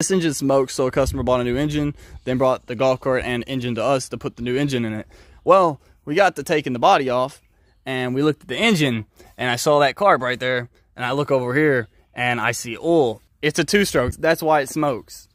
This engine smokes, so a customer bought a new engine, then brought the golf cart and engine to us to put the new engine in it. Well, we got to taking the body off, and we looked at the engine, and I saw that carb right there, and I look over here, and I see oil. It's a two-stroke. That's why it smokes.